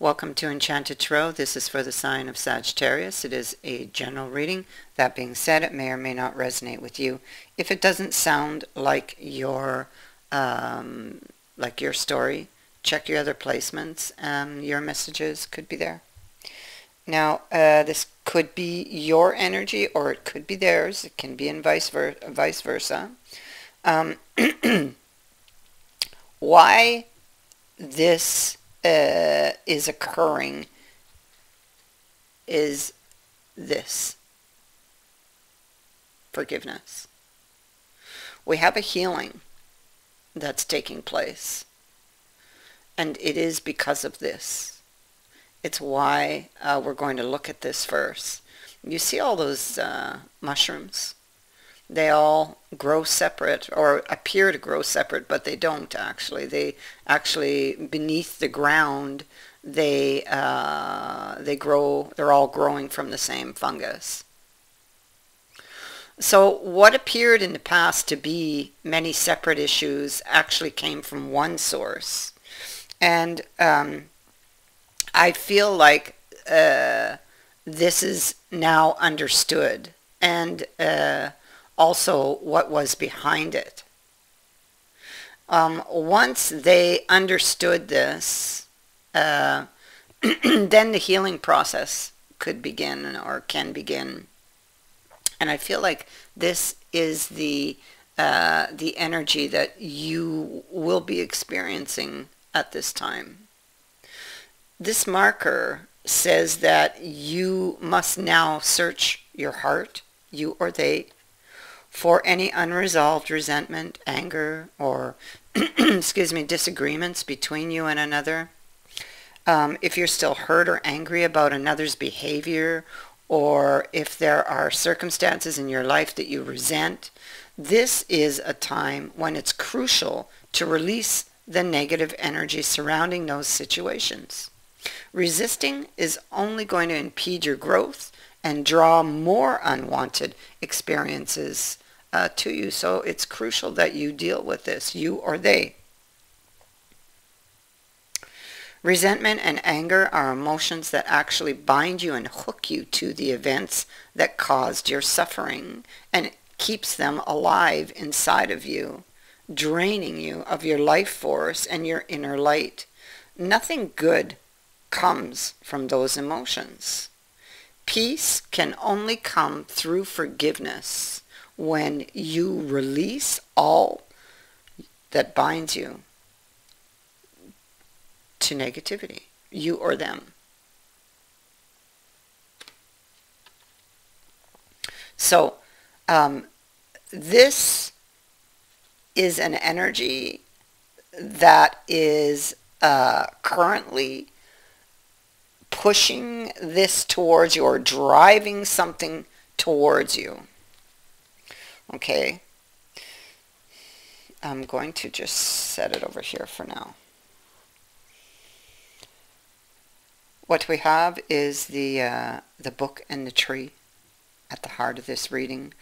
Welcome to Enchanted Tarot. This is for the sign of Sagittarius. It is a general reading. That being said, it may or may not resonate with you. If it doesn't sound like your um, like your story, check your other placements. Um, your messages could be there. Now, uh, this could be your energy or it could be theirs. It can be in vice, ver- vice versa. Um, why this uh, is occurring is this forgiveness. We have a healing that's taking place, and it is because of this. It's why uh, we're going to look at this first. You see all those uh, mushrooms? They all grow separate or appear to grow separate, but they don't actually. They actually, beneath the ground, they, uh, they grow, they're all growing from the same fungus. So what appeared in the past to be many separate issues actually came from one source. And um, I feel like uh, this is now understood. And uh, also what was behind it. Um, once they understood this, uh, then the healing process could begin or can begin. And I feel like this is the uh, the energy that you will be experiencing at this time. This marker says that you must now search your heart, you or they, for any unresolved resentment, anger, or excuse me, disagreements between you and another. Um, if you're still hurt or angry about another's behavior, or if there are circumstances in your life that you resent, this is a time when it's crucial to release the negative energy surrounding those situations. Resisting is only going to impede your growth and draw more unwanted experiences uh, to you. So it's crucial that you deal with this, you or they. Resentment and anger are emotions that actually bind you and hook you to the events that caused your suffering and keeps them alive inside of you, draining you of your life force and your inner light. Nothing good comes from those emotions. Peace can only come through forgiveness when you release all that binds you to negativity, you or them. So um, this is an energy that is uh, currently pushing this towards you or driving something towards you. Okay. I'm going to just set it over here for now. What we have is the uh, the book and the tree at the heart of this reading.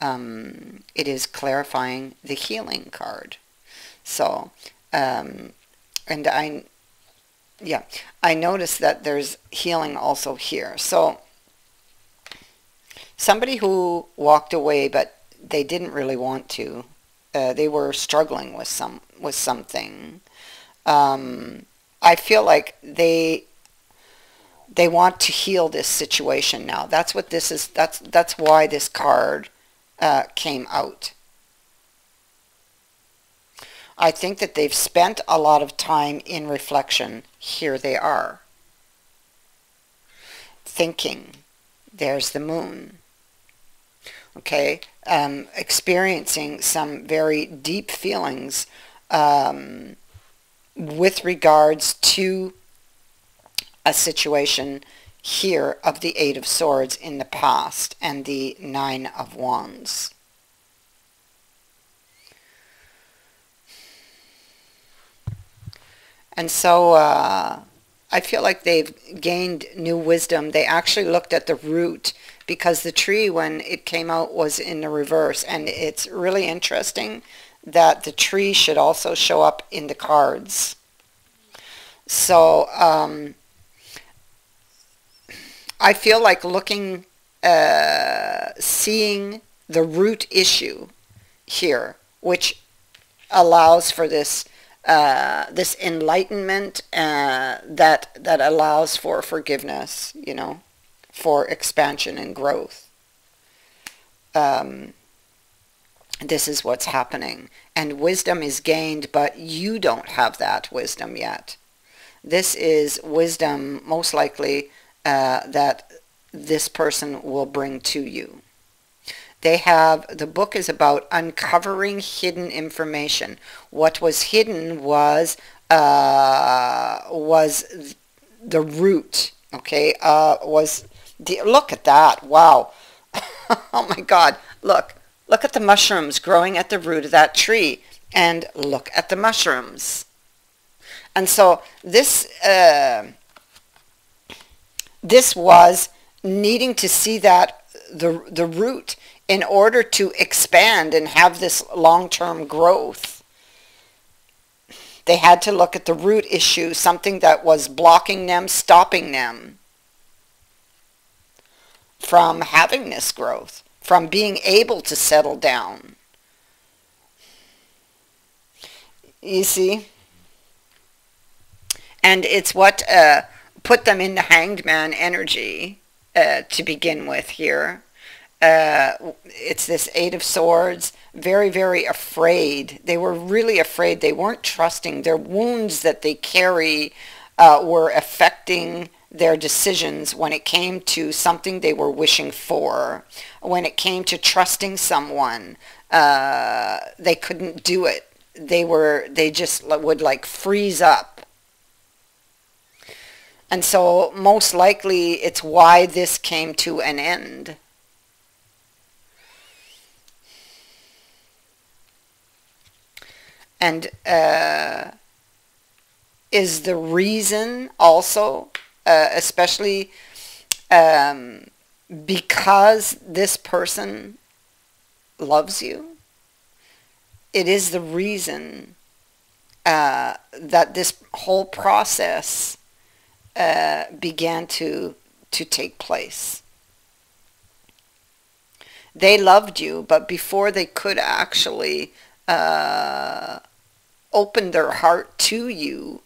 Um, it is clarifying the healing card. So, um, and I, yeah, I noticed that there's healing also here. So, somebody who walked away but they didn't really want to. Uh, they were struggling with some with something. Um, I feel like they they want to heal this situation now. That's what this is. That's that's why this card uh, came out. I think that they've spent a lot of time in reflection. Here they are. Thinking. There's the moon. Okay um, experiencing some very deep feelings um, with regards to a situation here of the Eight of Swords in the past and the Nine of Wands. And so uh, I feel like they've gained new wisdom. They actually looked at the root because the tree when it came out was in the reverse and it's really interesting that the tree should also show up in the cards. So um, I feel like looking, uh, seeing the root issue here, which allows for this uh, this enlightenment uh, that that allows for forgiveness, you know, for expansion and growth. Um, this is what's happening, and wisdom is gained, but you don't have that wisdom yet. This is wisdom, most likely, uh, that this person will bring to you. They have, the book is about uncovering hidden information. What was hidden was, uh, was the root, okay, uh, was, the, look at that, wow. oh my God, look, look at the mushrooms growing at the root of that tree, and look at the mushrooms. And so this, uh, this was needing to see that the, the root in order to expand and have this long-term growth. They had to look at the root issue, something that was blocking them, stopping them from having this growth, from being able to settle down. You see? And it's what uh, put them in the hanged man energy uh, to begin with here uh, it's this Eight of Swords, very, very afraid. They were really afraid. They weren't trusting. Their wounds that they carry uh, were affecting their decisions when it came to something they were wishing for. When it came to trusting someone, uh, they couldn't do it. They were, they just would like freeze up. And so most likely it's why this came to an end. And uh, is the reason also, uh, especially um, because this person loves you, it is the reason uh, that this whole process uh, began to to take place. They loved you, but before they could actually uh, opened their heart to you,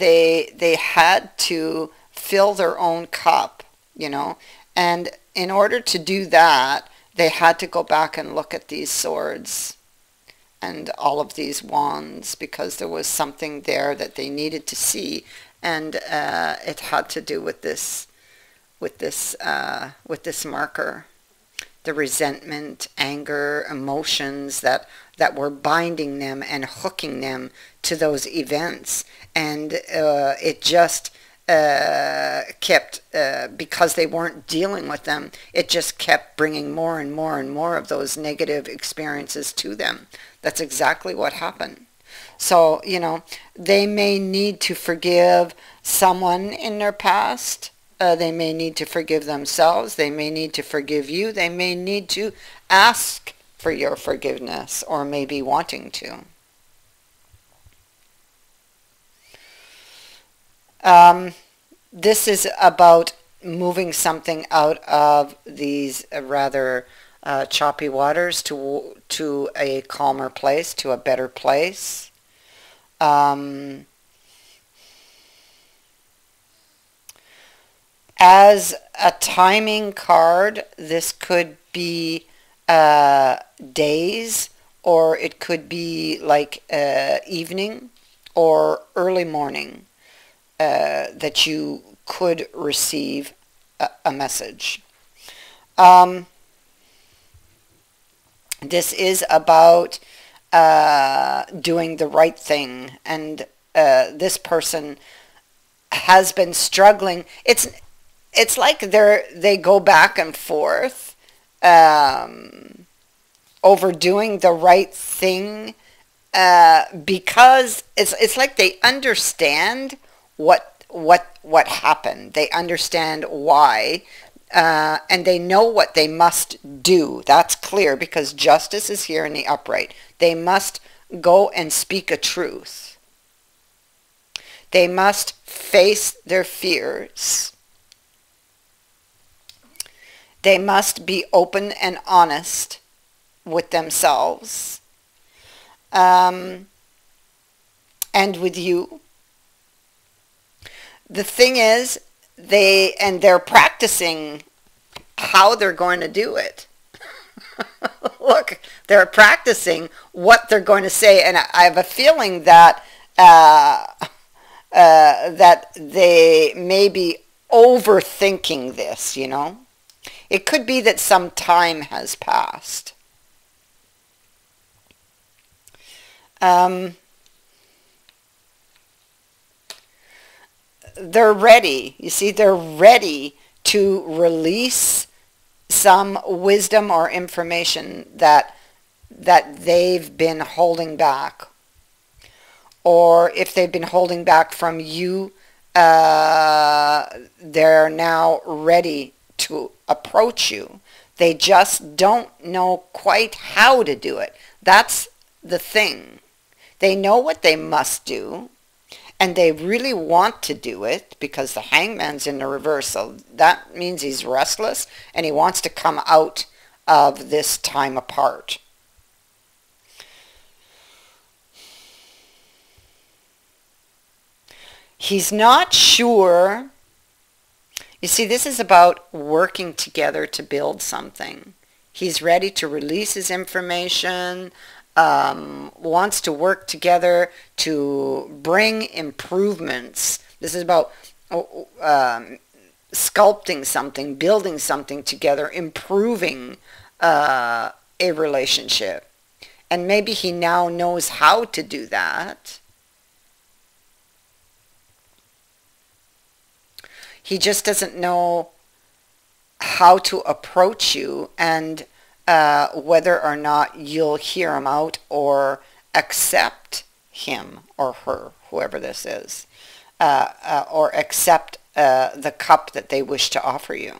they they had to fill their own cup, you know. And in order to do that, they had to go back and look at these swords and all of these wands because there was something there that they needed to see, and uh, it had to do with this with this uh, with this marker the resentment, anger, emotions that that were binding them and hooking them to those events. And uh, it just uh, kept, uh, because they weren't dealing with them, it just kept bringing more and more and more of those negative experiences to them. That's exactly what happened. So, you know, they may need to forgive someone in their past uh, they may need to forgive themselves. They may need to forgive you. They may need to ask for your forgiveness or maybe wanting to. Um, this is about moving something out of these rather uh, choppy waters to to a calmer place, to a better place. Um, As a timing card, this could be uh, days or it could be like uh, evening or early morning uh, that you could receive a, a message. Um, this is about uh, doing the right thing and uh, this person has been struggling. It's it's like they're they go back and forth um, over doing the right thing uh, because it's it's like they understand what what what happened. They understand why. Uh, and they know what they must do. That's clear because justice is here in the upright. They must go and speak a truth. They must face their fears They must be open and honest with themselves um, and with you. The thing is, they and they're practicing how they're going to do it. Look, they're practicing what they're going to say, and I have a feeling that uh, uh, that they may be overthinking this. You know, it could be that some time has passed. Um, they're ready. You see, they're ready to release some wisdom or information that that they've been holding back. Or if they've been holding back from you uh, they're now ready to approach you. They just don't know quite how to do it. That's the thing they know what they must do and they really want to do it because the hangman's in the reverse. So that means he's restless and he wants to come out of this time apart. He's not sure. You see, this is about working together to build something. He's ready to release his information, um, wants to work together to bring improvements. This is about oh, um, sculpting something, building something together, improving uh, a relationship. And maybe he now knows how to do that. He just doesn't know how to approach you and uh, whether or not you'll hear him out or accept him or her, whoever this is, uh, uh, or accept uh, the cup that they wish to offer you.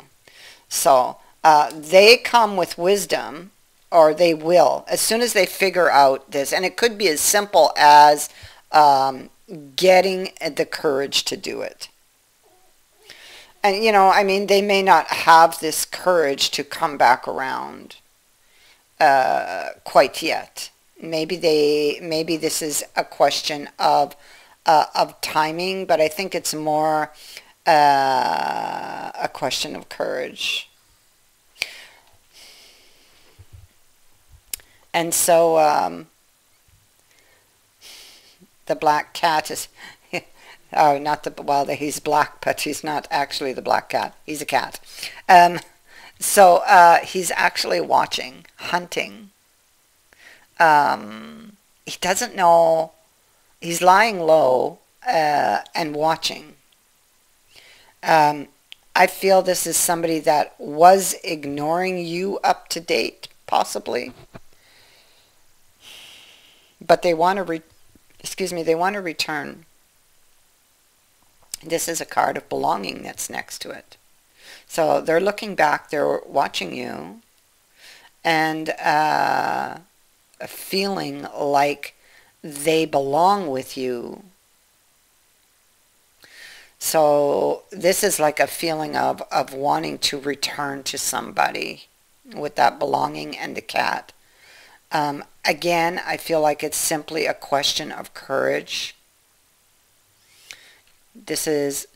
So uh, they come with wisdom, or they will, as soon as they figure out this. And it could be as simple as um, getting the courage to do it. And, you know, I mean, they may not have this courage to come back around uh, quite yet. Maybe they maybe this is a question of uh, of timing, but I think it's more uh, a question of courage. And so um, the black cat is, oh, not the, well, he's black, but he's not actually the black cat. He's a cat. Um, so uh, he's actually watching, hunting. Um, he doesn't know. He's lying low uh, and watching. Um, I feel this is somebody that was ignoring you up to date, possibly. But they want to, re- excuse me, they want to return. This is a card of belonging that's next to it. So they're looking back, they're watching you, and uh, feeling like they belong with you. So this is like a feeling of, of wanting to return to somebody with that belonging and the cat. Um, again, I feel like it's simply a question of courage. This is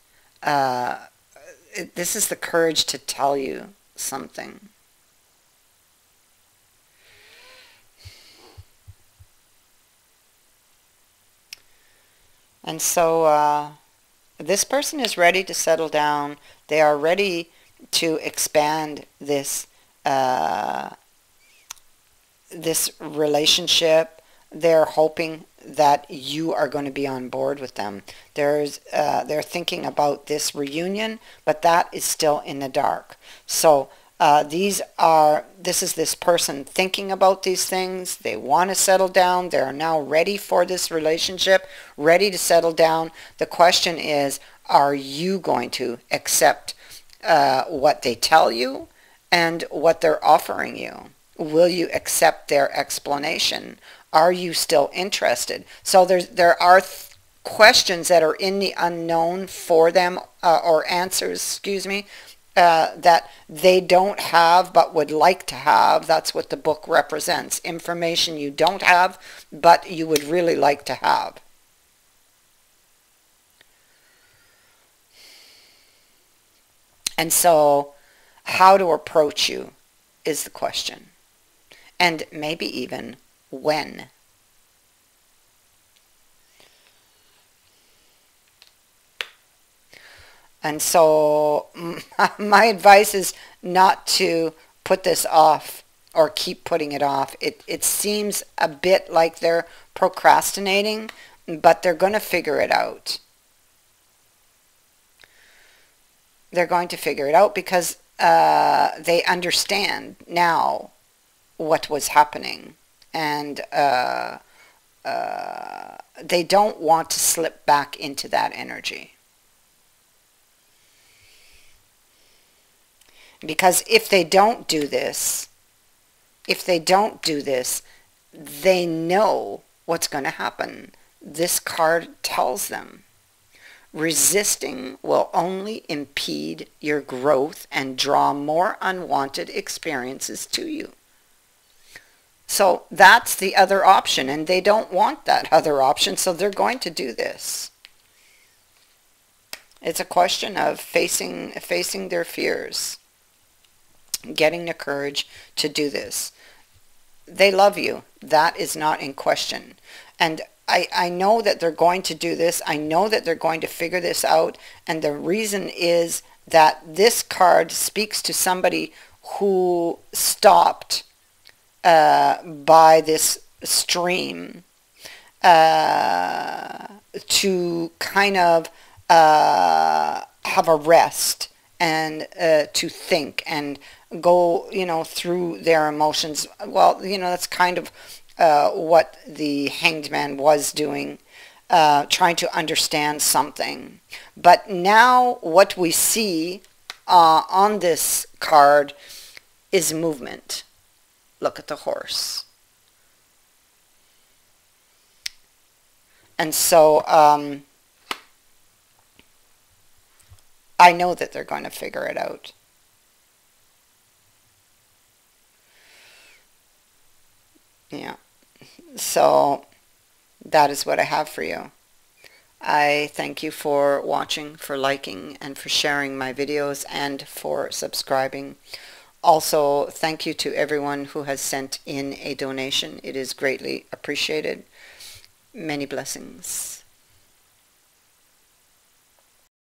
uh, this is the courage to tell you something. And so uh, this person is ready to settle down. They are ready to expand this uh, this relationship. They're hoping that you are going to be on board with them. There's, uh, they're thinking about this reunion, but that is still in the dark. So uh, these are, this is this person thinking about these things. They want to settle down. They're now ready for this relationship, ready to settle down. The question is, are you going to accept uh, what they tell you and what they're offering you? Will you accept their explanation? Are you still interested? So there's, there are th- questions that are in the unknown for them, uh, or answers, excuse me, uh, that they don't have but would like to have. That's what the book represents. Information you don't have but you would really like to have. And so how to approach you is the question. And maybe even when. And so my advice is not to put this off or keep putting it off. It, it seems a bit like they're procrastinating, but they're going to figure it out. They're going to figure it out because uh, they understand now what was happening. And uh, uh, they don't want to slip back into that energy. Because if they don't do this, if they don't do this, they know what's going to happen. This card tells them. Resisting will only impede your growth and draw more unwanted experiences to you. So that's the other option, and they don't want that other option, so they're going to do this. It's a question of facing, facing their fears getting the courage to do this. They love you. That is not in question. And I, I know that they're going to do this. I know that they're going to figure this out. And the reason is that this card speaks to somebody who stopped uh, by this stream uh, to kind of uh, have a rest and uh, to think and go, you know, through their emotions. Well, you know, that's kind of uh, what the hanged man was doing, trying to understand something. But now what we see on this card is movement. Look at the horse. And so um, I know that they're going to figure it out. Yeah. So that is what I have for you. I thank you for watching, for liking, and for sharing my videos, and for subscribing. Also, thank you to everyone who has sent in a donation. It is greatly appreciated. Many blessings.